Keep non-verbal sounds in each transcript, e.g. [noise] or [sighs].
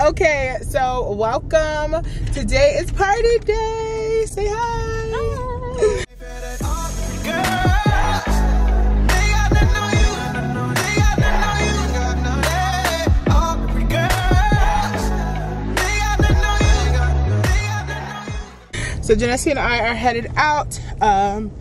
Okay, so welcome. Today is party day. Say hi. hi. So Janessia and I are headed out. Um,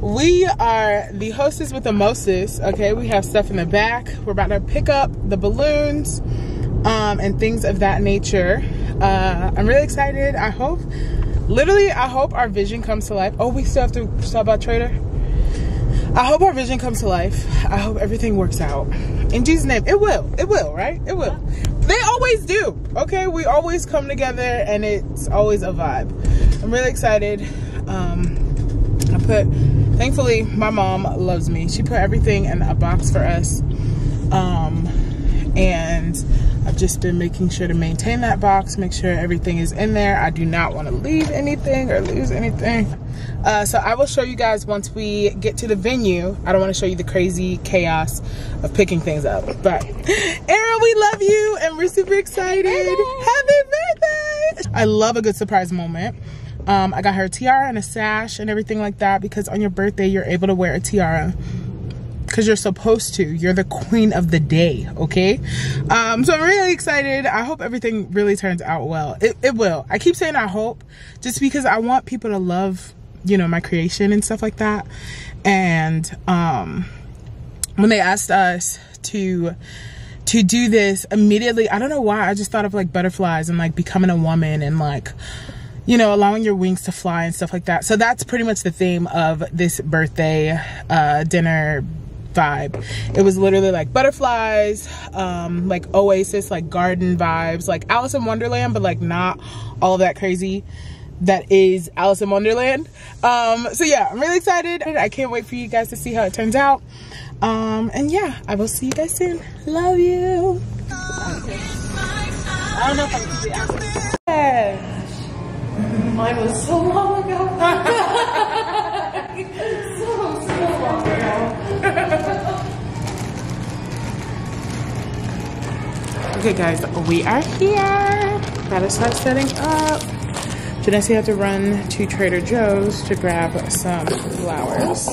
we are the hostess with the mostest. Okay, we have stuff in the back. We're about to pick up the balloons um, and things of that nature. Uh, I'm really excited. I hope, literally, I hope our vision comes to life. Oh, we still have to talk about Trader. I hope our vision comes to life. I hope everything works out. In Jesus' name, it will. It will, right? It will. They always do. Okay, we always come together and it's always a vibe. I'm really excited. Um, I put, thankfully, my mom loves me. She put everything in a box for us. Um, and I've just been making sure to maintain that box, make sure everything is in there. I do not want to leave anything or lose anything. Uh, so I will show you guys once we get to the venue. I don't want to show you the crazy chaos of picking things up. But [laughs] Erin, we love you and we're super excited. Happy birthday! I love a good surprise moment. Um, I got her a tiara and a sash and everything like that because on your birthday, you're able to wear a tiara because you're supposed to. You're the queen of the day, okay? Um, so I'm really excited. I hope everything really turns out well. It, it will. I keep saying I hope just because I want people to love, you know, my creation and stuff like that. And um, when they asked us to to do this immediately, I don't know why, I just thought of like butterflies and like becoming a woman and like you know, allowing your wings to fly and stuff like that. So that's pretty much the theme of this birthday uh, dinner vibe. It was literally like butterflies, um, like Oasis, like garden vibes, like Alice in Wonderland, but like not all of that crazy that is Alice in Wonderland. Um, so yeah, I'm really excited. I can't wait for you guys to see how it turns out. Um, and yeah, I will see you guys soon. Love you. I don't know if I can see it. Mine was so long ago. [laughs] Okay guys, we are here. Gotta start setting up. Janessia had to run to Trader Joe's to grab some flowers.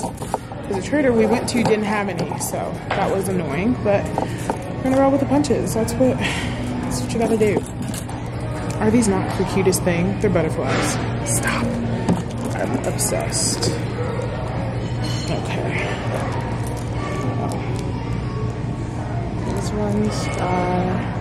The trader we went to didn't have any, so that was annoying, but we're gonna roll with the punches. That's what, that's what you gotta do. Are these not the cutest thing? They're butterflies. Stop. I'm obsessed. Okay. These ones are.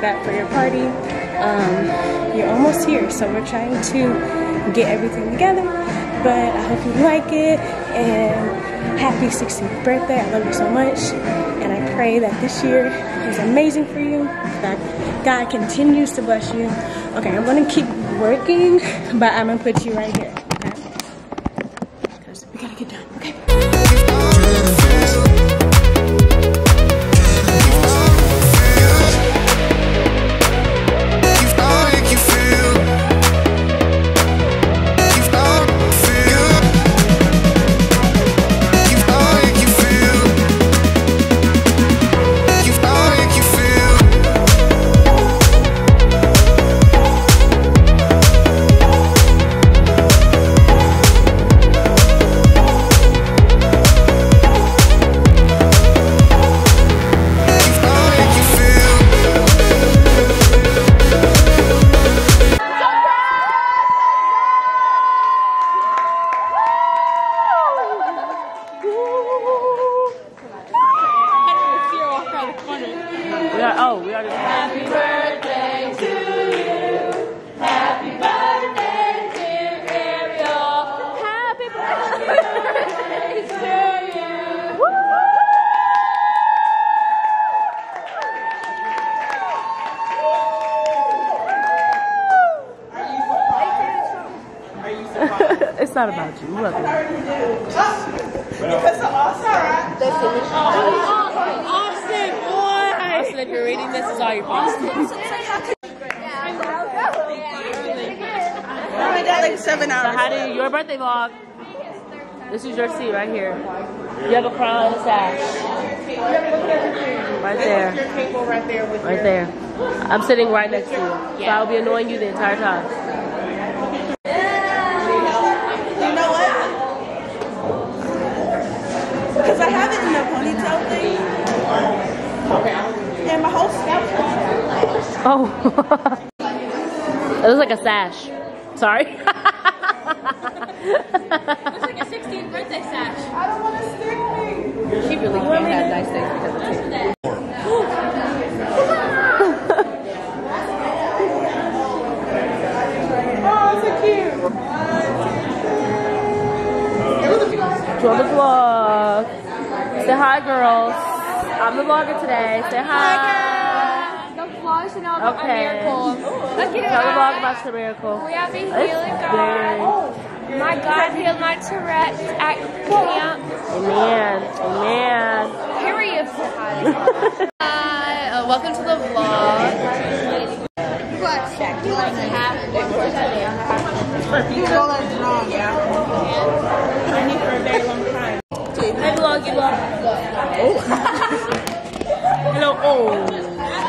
like that for your party. Um, you're almost here, so we're trying to get everything together. But I hope you like it and happy 16th birthday. I love you so much. And I pray that this year is amazing for you, that God continues to bless you. Okay, I'm gonna keep working, but I'm gonna put you right here. Surprised? it's not about you. Look. because the All-Star, Austin, boy! Austin, if you're reading this, is all your fault. I got like seven So hours. how do you, your birthday vlog? This is your seat right here. You have a crown and a sash. Right there. Right there Right there. I'm sitting right next to you. So I'll be annoying you the entire time. You know what? Because I have it in a ponytail thing. And my whole scalp. Oh. [laughs] it was like a sash. Sorry. [laughs] Looks like a 16th birthday sash. I don't want to stick me. she really can't have nice things because of Taylor. Oh, it's so cute. Join the vlog. Say hi, girls. I'm the vlogger today. Say hi. The vlogs and all the Okay. miracle. Look at Tell the vlog that. about your miracle. We have been healing God. big. My God healed my Tourette's at camp. Amen. Amen. Period. Hi. [laughs] [laughs] Uh, welcome to the vlog. You know that's wrong, yeah. I need for a very long time. Hey, vlog, you vlog. Hello. [laughs] Oh.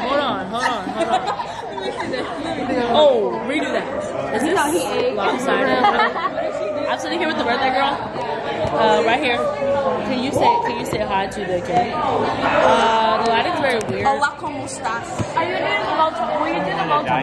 Hold on. Hold on. Hold on. Oh, redo that. Is this lopsided? [laughs] I'm sitting here with the birthday girl. Uh, right here. Can you say Can you say hi to the camera? Uh, the lighting's very weird. Hola, ¿cómo estás? Are you doing the multiple? Will you do the multiple?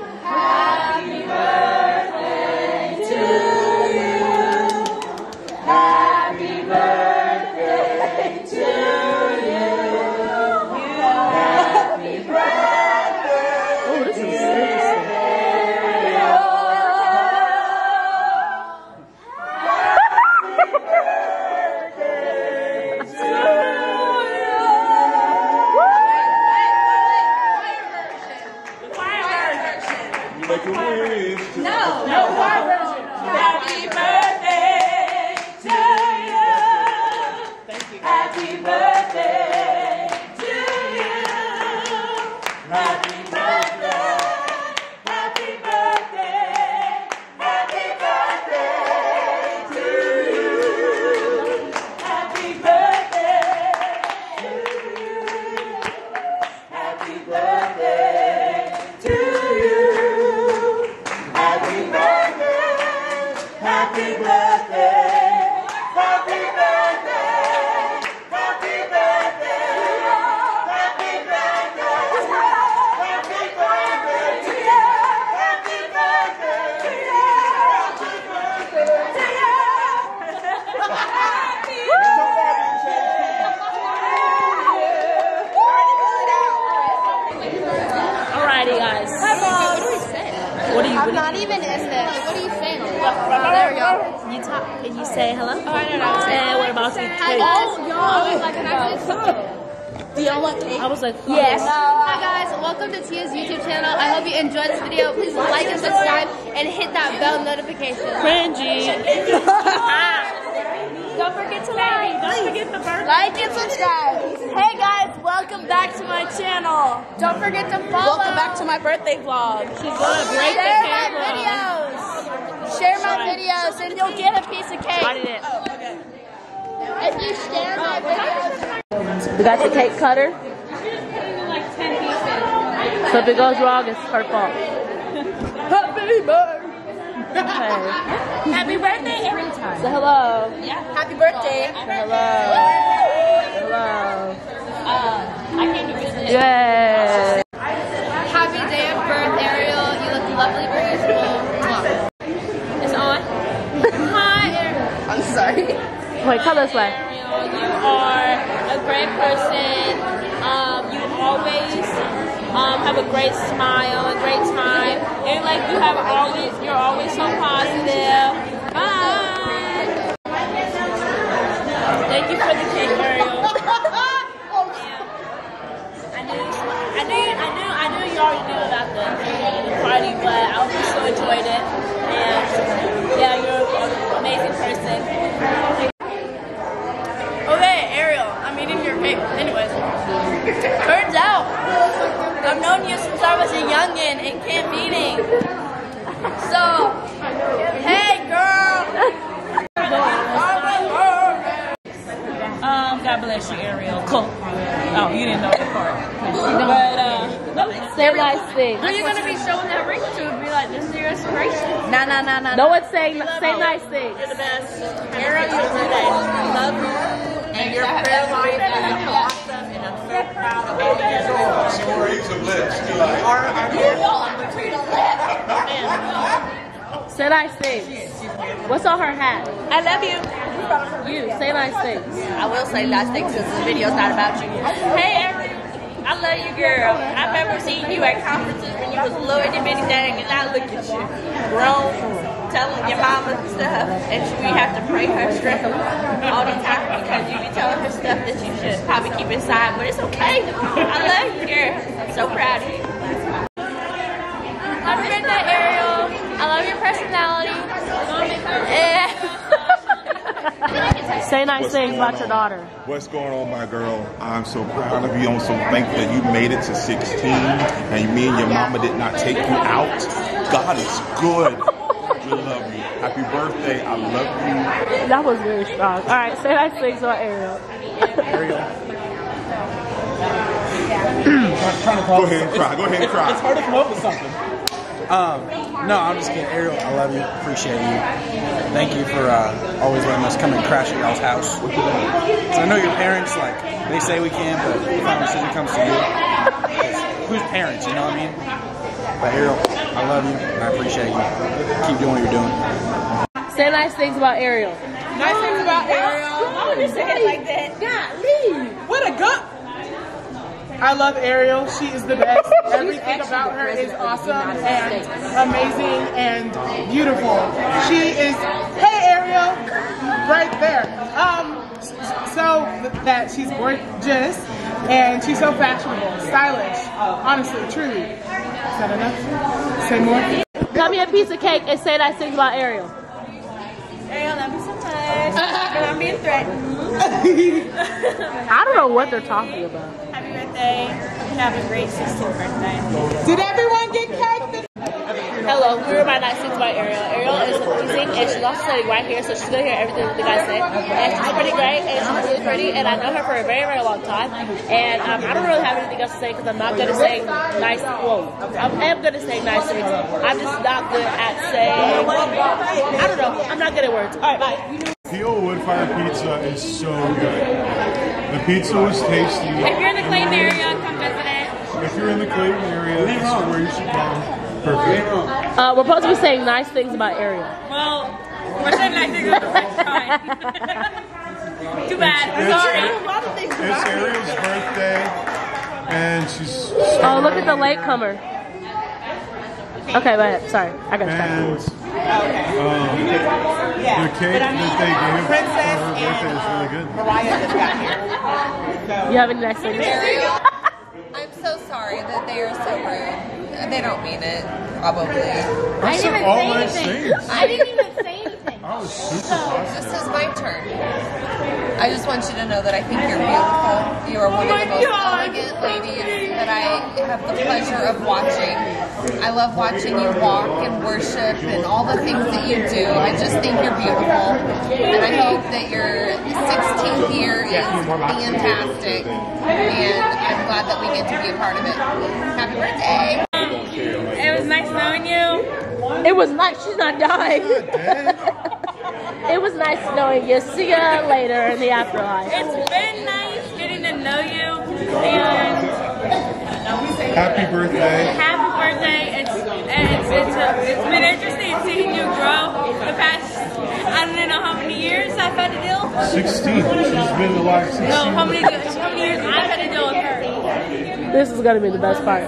You talk. Can you say hello? Oh, I don't know. And what about you? Hey, Oh, yo. Like, can I do something? Do y'all want cake? I was like, Yes. Hi guys, welcome to Tia's YouTube channel. I hope you enjoyed this video. Please like and subscribe and hit that bell notification. cringy. Ah. Don't forget to like. Don't forget the birthday. Like and subscribe. Hey guys, welcome back to my channel. Don't forget to follow. Welcome back to my birthday vlog. She's gonna break the Share my camera. videos. Share my videos and you'll get a piece of I cake. did it. Oh, if you share my oh, videos. We got the cake cutter. So if it goes wrong, it's her fault. [laughs] Happy birthday. Okay. Happy birthday every time. So hello. Happy birthday. Hello. Hello. I can't even see Yay. Happy day of birth, Ariel. You look lovely, beautiful. Mwah. It's on. Hi, Ariel. I'm sorry. Wait, come this way. You are a great person. Um, you always Um, have a great smile, a great time, and like you have always, you're always so positive. Bye. Thank you for the cake, Ariel. I knew, I knew, I knew, I knew you already knew about the, the party, but I also enjoyed it. And yeah, you're an amazing person. Okay, Ariel, I'm eating your cake. Anyways, turns out I've known you since I was a youngin' in camp meeting. So, hey, girl. Um, God bless you, Ariel. Cool. Oh, you didn't know that part. But uh, Say nice things. Who are you gonna be showing that ring to? Be like, this is your inspiration. No, no, no, no. No one's saying say nice things. You're the best. Ariel, you're the best. Love you. And your prayer life is awesome, and I'm so proud of all you do. Stories of let's Say nice things. What's on her hat? I love you. You say nice things. I will say last thing since the video's not about you. Hey, Ariel. I love you, girl. I remember seeing you at conferences when you was a little itty thing, and I look at you, grown, telling your mama stuff, and we have to pray her strength all the time because you be telling her stuff that you should probably keep inside, but it's okay. I love you, girl. I'm so proud of you. Happy birthday, Ariel. I love your personality. Yeah. Say nice things about your daughter. What's going on, my girl? I'm so proud of you. I'm so thankful that you made it to 16 and me and your mama did not take you out. God is good. We love you. Happy birthday. I love you. That was very strong. All right, say nice things about Ariel. trying to call Go ahead and cry. Go ahead and cry. It's cry. hard to come up with something. Um, no, I'm just kidding. Ariel, I love you. Appreciate you. Thank you for uh, always letting us come and crash at y'all's house. So I know your parents, like, they say we can, but the final decision comes to you. Who's parents, you know what I mean? But Ariel, I love you and I appreciate you. Keep doing what you're doing. Say nice things about Ariel. Nice things about Ariel. Why would you say it like that? What a gut! I love Ariel. She is the best. [laughs] Everything about her is awesome and amazing and beautiful. She is, hey Ariel, right there. Um, so that she's gorgeous and she's so fashionable, stylish. Honestly, truly. Is that enough? Say more. Cut me a piece of cake and say nice things about Ariel. Ariel, love you so much. And I'm being threatened. [laughs] I don't know what they're talking about. Happy birthday. Have a great 16th birthday. Did everyone get cake? hello, we were my nice things about Ariel. Ariel is amazing, and she's also sitting right here, so she's gonna hear everything that the guys say. And she's pretty great, and she's really pretty, and I know her for a very, very long time. And um, I don't really have anything else to say because I'm not gonna say nice. Whoa, I am gonna say nice things. I'm just not good at saying. I don't know. I'm not good at words. All right, bye. Peel Wood Fire Pizza is so good. The pizza was tasty. Clayton area, come visit it. If you're in the Clayton area, this is where you should come. Perfect. Uh, we're supposed to be saying nice things about Ariel. Well, we're saying nice things about the next time. [laughs] Too bad. Sorry. It's Ariel's birthday, and she's Oh, look at the latecomer. Okay, go ahead. Sorry, I got and you. um, the cake that they gave for Princess her birthday is really good. Mariah just got here. You have any nice things? [laughs] I'm so sorry that they are so rude. They don't mean it, probably. I said all nice things. I didn't even say anything. I was super positive. This is my turn. I just want you to know that I think you're beautiful. You are one of the most elegant ladies that I have the pleasure of watching. I love watching you walk and worship and all the things that you do. I just think you're beautiful. And I hope that your 16th year is fantastic. And I'm glad that we get to be a part of it. Happy birthday. It was nice knowing you. It was nice. She's not dying. [laughs] it was nice knowing you. See ya later in the afterlife. It's been nice getting to know you. And Happy birthday. happy birthday. It's it's it's, it's been interesting seeing you grow the past I don't know how many years I've had to deal. 16. She's been alive 16. No, how many how many years I've had to deal with her. This is gonna be the best part.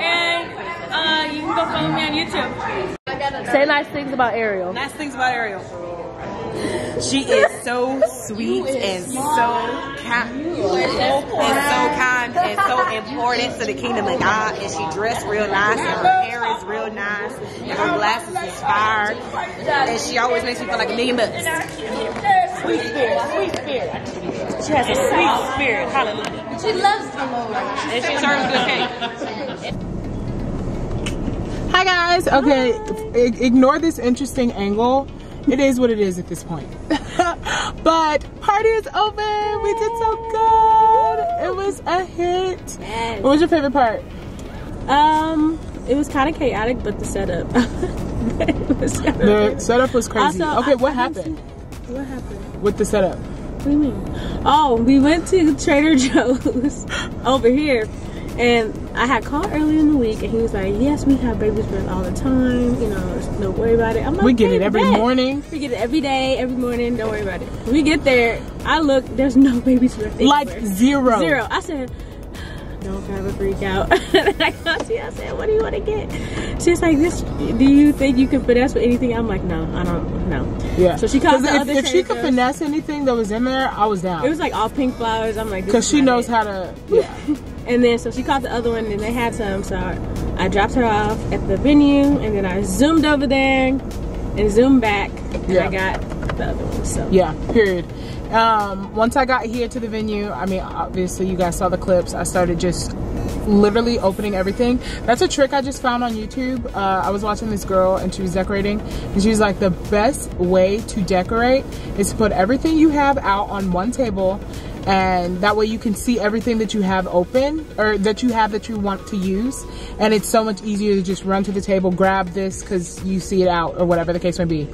And uh, you can go follow me on YouTube. Say nice things about Ariel. Nice things about Ariel. She is so sweet and so kind, and so kind and so important to the kingdom of God. And she dressed real nice, and her hair is real nice, and her glasses is fire. And she always makes me feel like a million bucks. Sweet spirit, sweet spirit. She has a sweet spirit. Hallelujah. She loves the Lord. And she serves good cake. [laughs] Hi guys. Okay, ignore this interesting angle. It is what it is at this point. [laughs] but party is over. We did so good. It was a hit. What was your favorite part? Um, it was kind of chaotic, but the setup. [laughs] it was kinda The setup was crazy. Also, okay, I- what happened What happened? with the setup? What do you mean? Oh, we went to Trader [laughs] Joe's over here, and I had called earlier in the week, and he was like, "Yes, we have baby's breath all the time. You know, don't worry about it." I'm like, We get "Okay, it every bet." morning. We get it every day, every morning. Don't worry about it. We get there, I look. There's no [laughs] baby's breath. Like anywhere. zero. Zero. I said. [sighs] Don't ever freak out. [laughs] and I called you. I said, "What do you want to get?" She's like, "This. Do you think you can finesse with anything?" I'm like, "No, I don't. No." Yeah. So she 'Cause the if, other if she could finesse anything that was in there, I was down. It was like all pink flowers. I'm like, because she knows it. how to. [laughs] Yeah. And then so she caught the other one, and they had some. So I, dropped her off at the venue, and then I zoomed over there and zoomed back, and Yeah. I got the other one. So Yeah, period. Um, once I got here to the venue, I mean, obviously you guys saw the clips. I started just literally opening everything. That's a trick I just found on YouTube. Uh, I was watching this girl and she was decorating, and she was like, the best way to decorate is to put everything you have out on one table. And that way you can see everything that you have open or that you have that you want to use. And it's so much easier to just run to the table, grab this because you see it out or whatever the case may be.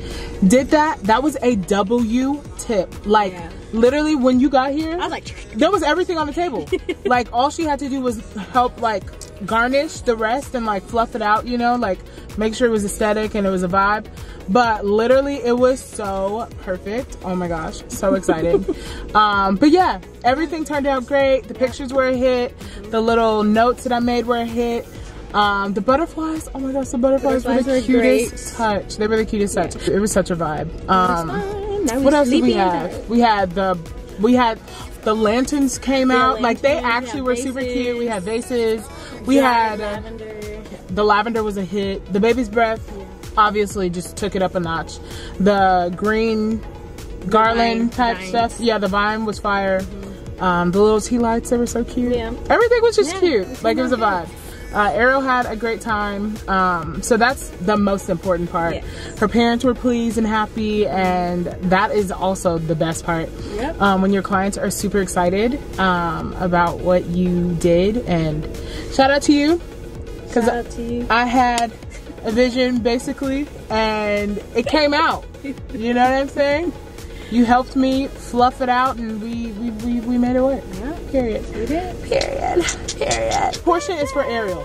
Did that. That was a W tip. Like, Yeah. literally when you got here, I was like, there was everything on the table. [laughs] like all she had to do was help like garnish the rest and like fluff it out, you know, like make sure it was aesthetic and it was a vibe. But literally it was so perfect. Oh my gosh, so excited. [laughs] um, but yeah, everything turned out great. The pictures were a hit. The little notes that I made were a hit. Um, the butterflies, oh my gosh, the butterflies, were Butterflies the cutest great. touch. They were the cutest touch. It was such a vibe. Um, what else did we have? We had the we had the lanterns came out. Like they actually were super cute. We had vases. We had lavender. the lavender was a hit. The baby's breath obviously just took it up a notch. The green garland vine- type vines. stuff. Yeah, the vine was fire. Um, the little tea lights they were so cute. Yeah. Everything was just Yeah, cute. Like it was a vibe. Uh, Ariel had a great time. Um, so that's the most important part. Yes. Her parents were pleased and happy, and that is also the best part. Yep. Um, when your clients are super excited um, about what you did, and shout out to you because Shout out to you. I had a vision basically, and it came out. You know what I'm saying? You helped me fluff it out, and we we, we, we made it work. Yeah. Period. We did. Period. Period. Portion is for Ariel.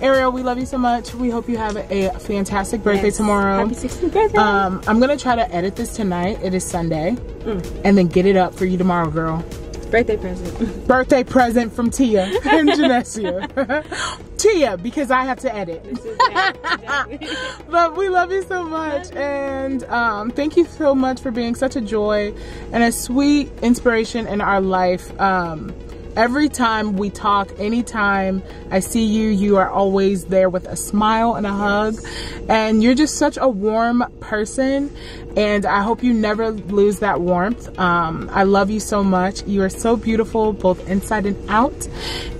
Ariel, we love you so much. We hope you have a fantastic birthday Yes. tomorrow. Happy 16th birthday. Um, I'm gonna try to edit this tonight. It is Sunday, Mm. and then get it up for you tomorrow, girl. birthday present. Birthday present from Tia and [laughs] Janessia. [laughs] Tia, because I have to edit. [laughs] but we love you so much, and um, thank you so much for being such a joy and a sweet inspiration in our life. Um, every time we talk, anytime I see you, you are always there with a smile and a hug, and you're just such a warm person. And I hope you never lose that warmth. Um, I love you so much. You are so beautiful, both inside and out.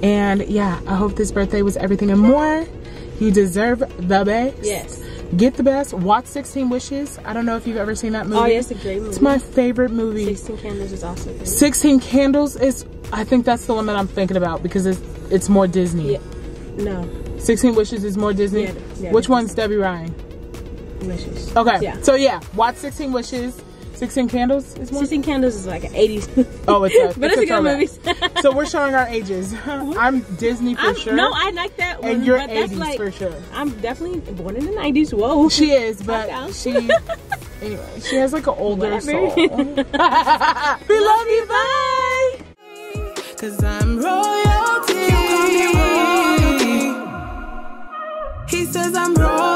And yeah, I hope this birthday was everything and more. You deserve the best. Yes. Get the best. Watch 16 Wishes. I don't know if you've ever seen that movie. Oh, yeah, it's a great movie. It's my favorite movie. 16 Candles is awesome. 16 Candles is, I think that's the one that I'm thinking about because it's, it's more Disney. Yeah. No. 16 Wishes is more Disney. Yeah, yeah, Which one's Debby Ryan? Wishes. Okay. Yeah. So yeah, watch 16 Wishes. 16 Candles is more. 16 Candles is like an 80s. [laughs] Oh, it's a, [laughs] but it's, a a good movie. [laughs] so we're showing our ages. I'm Disney for I'm, sure. No, I like that one. and you're but 80s like, for sure. I'm definitely born in the 90s. Whoa. She is, but she anyway, she has like an older Whatever. soul. we love you, bye. Cause I'm royalty. royalty. He says I'm royalty.